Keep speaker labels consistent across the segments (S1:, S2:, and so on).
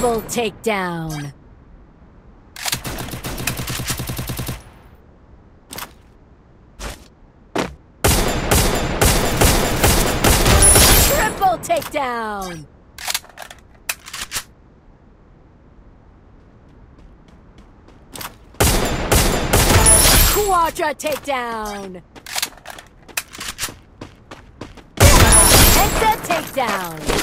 S1: Double takedown. Triple takedown. Quadra takedown. Penta takedown.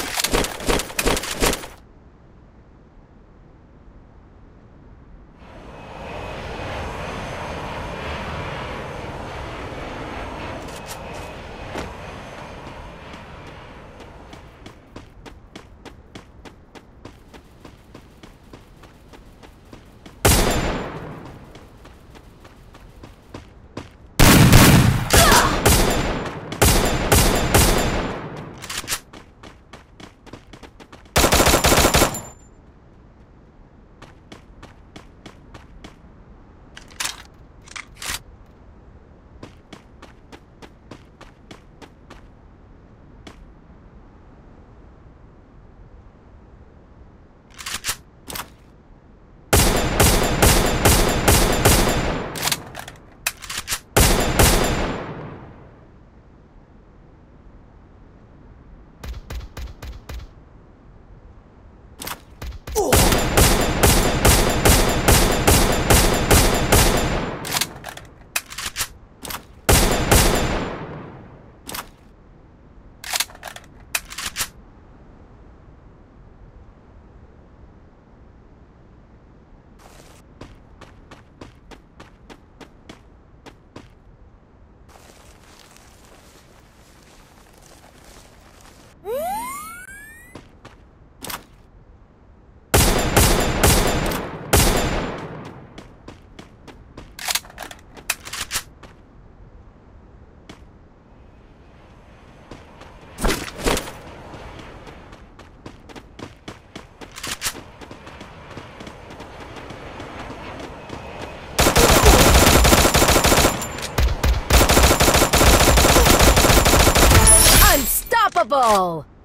S1: Unstoppable!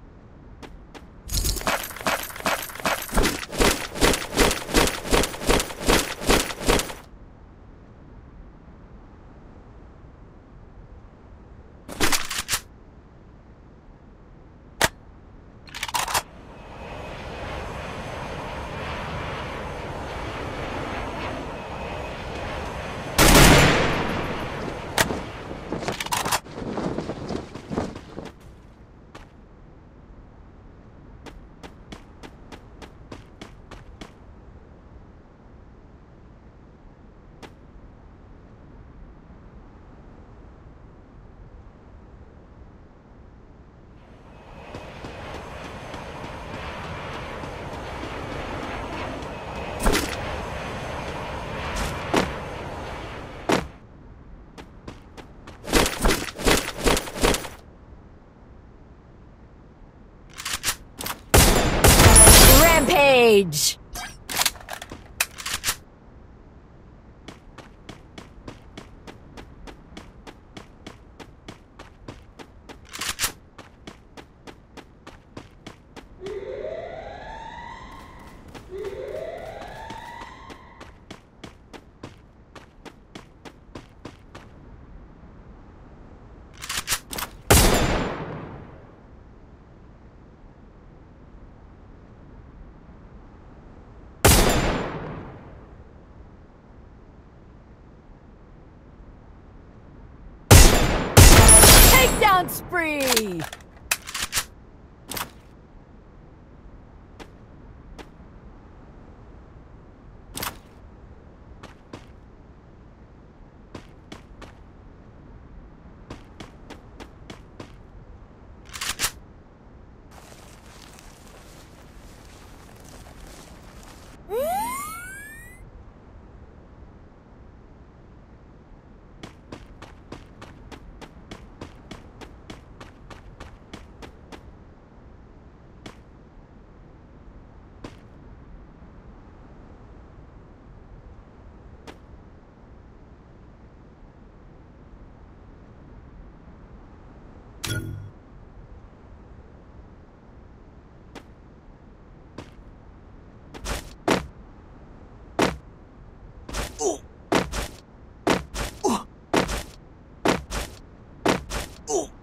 S1: Cage. Spree!
S2: 哦